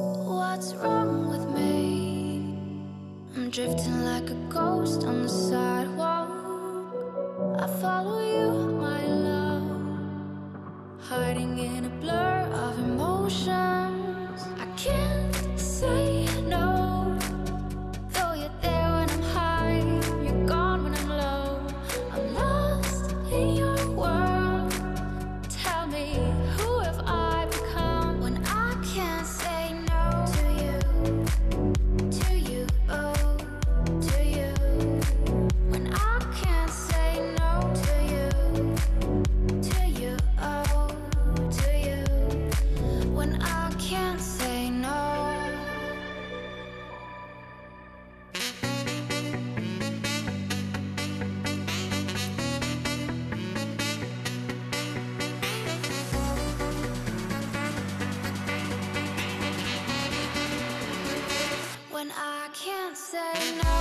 What's wrong with me? I'm drifting like a ghost on the sidewalk. I follow you, my love, hiding in a blur of emotion. said no.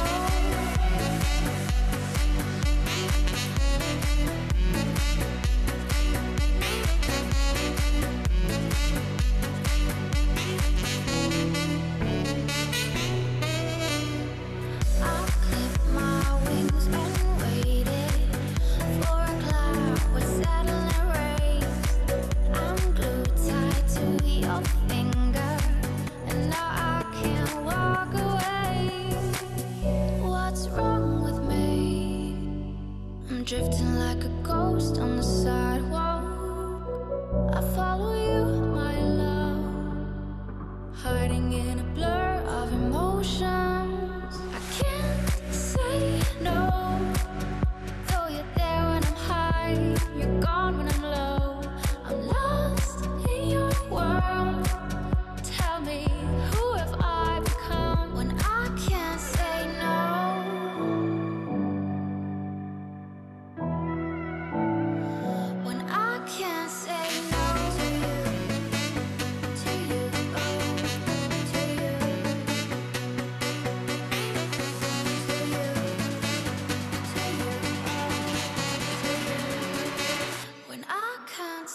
drifting like a ghost.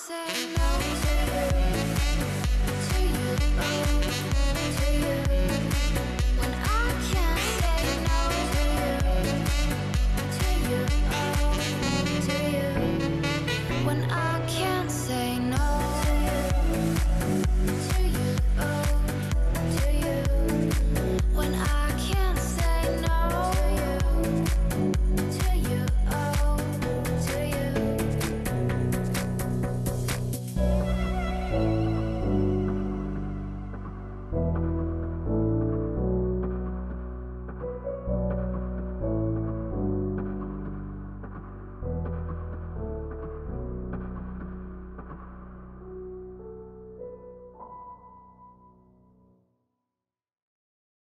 say no.